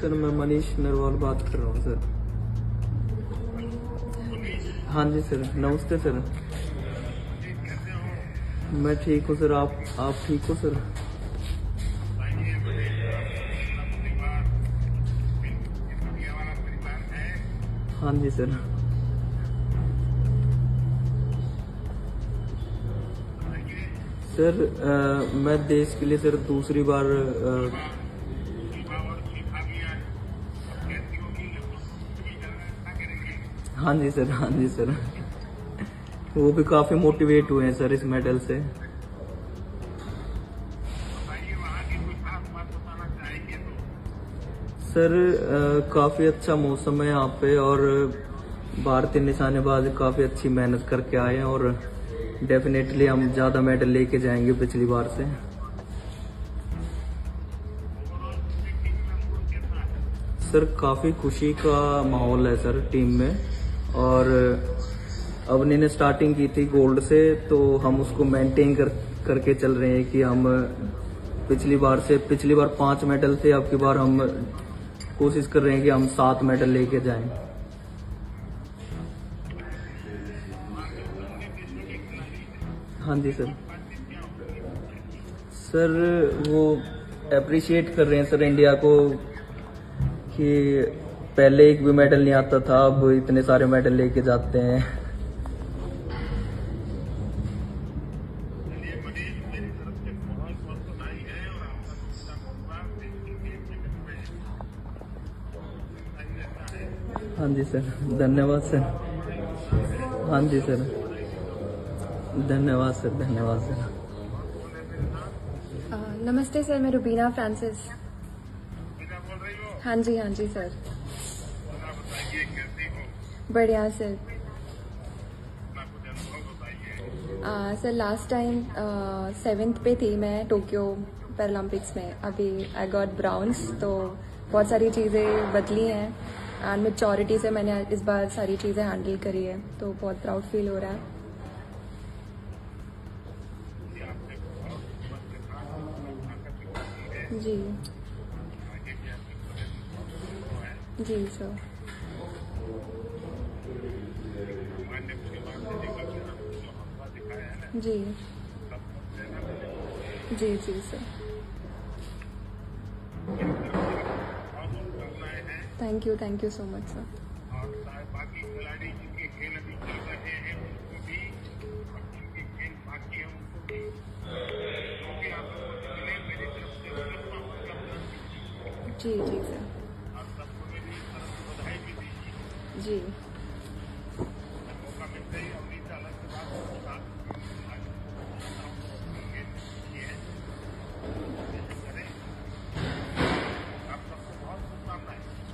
Sir मैं मनीष नरवाल बात कर रहा हूँ सर। हाँ जी सर। नमस्ते सर। मैं ठीक हूँ सर। आप आप ठीक हो सर? हाँ जी सर। सर अ, मैं देश के लिए सर दूसरी बार अ, हाँ जी सर हाँ जी सर। वो भी काफ़ी मोटिवेट हुए हैं सर इस मेडल से। सर काफ़ी अच्छा मौसम है यहाँ पे और भारतीय निशानेबाज काफ़ी अच्छी मेहनत करके आए हैं और डेफिनेटली हम ज़्यादा मेडल लेके जाएँगे पिछली बार से। सर, काफ़ी खुशी का माहौल है सर टीम में। और अवनी ने स्टार्टिंग की थी गोल्ड से तो हम उसको मेंटेन कर, करके चल रहे हैं कि हम, पिछली बार से, पिछली बार पाँच मेडल थे, अब की बार हम कोशिश कर रहे हैं कि हम सात मेडल लेके जाएँ। हाँ जी सर सर वो अप्रिशिएट कर रहे हैं सर इंडिया को कि पहले एक भी मेडल नहीं आता था अब इतने सारे मेडल लेके जाते हैं। हाँ जी सर धन्यवाद सर। हाँ जी सर। धन्यवाद सर धन्यवाद सर। नमस्ते सर मैं रुबीना फ्रांसिस। हाँ जी हाँ जी सर। बढ़िया सर। अ, सर लास्ट टाइम सेवेंथ पे थी मैं टोक्यो पैरालंपिक्स में। अभी आई गॉट ब्राउन्स तो बहुत सारी चीज़ें बदली हैं। एंड मेचोरिटी से मैंने इस बार सारी चीज़ें हैंडल करी है तो बहुत प्राउड फील हो रहा है। जी। जी सर जी। जी जी sir thank you thank you so much sir बाकी खिलाड़ी जिनके खेल अभी चल रहे हैं उनको भी और जिनके खेल बाकी है उनको भी क्योंकि आप लोगों को मिले मेरी तरफ़ से उनका मतलब जी जी सर आप सबको मेरी तरफ़ से बधाई भी दीजिए जी मौका मिलते ही अमृत अलग से बात साथ आप सबको बहुत शुभकामनाएँ